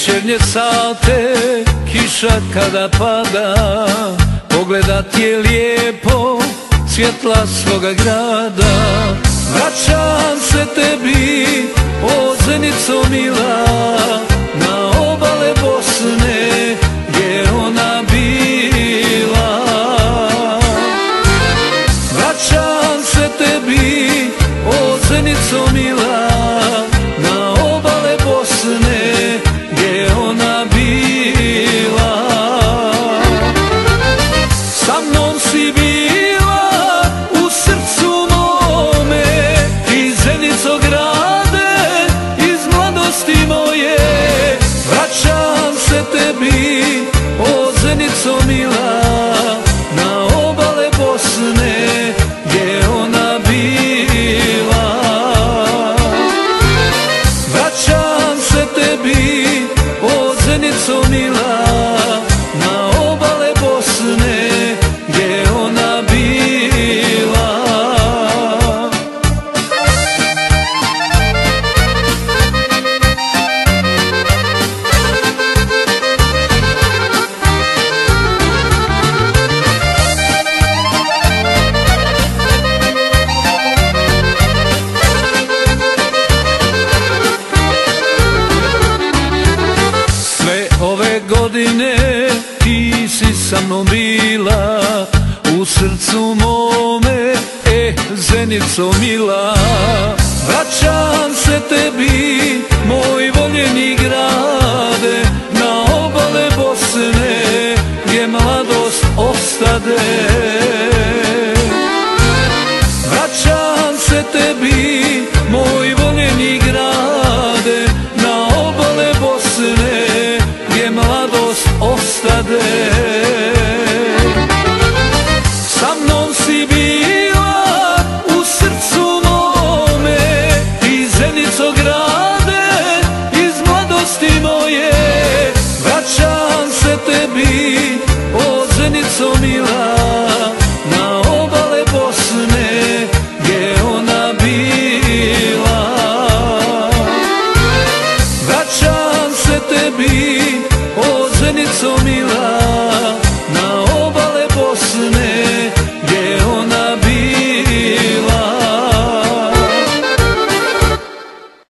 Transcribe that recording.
Večernje sate, kiša kada pada Pogledat je lijepo, svjetla svoga grada. Vraćam se tebi, o Zenico mila Na obale Bosne, gdje ona bila. Vraćam se tebi, o Zenico mila iz mladosti moje Vraćam se tebi, godine ti si sa mnom bila U srcu mome, e, Zenico mila. Vraćam se tebi, moj voljeni grade Na obale Bosne, gdje mladost ostade ženico mila Na obale Bosne gdje ona bila. Vraćam se tebi o ženico mila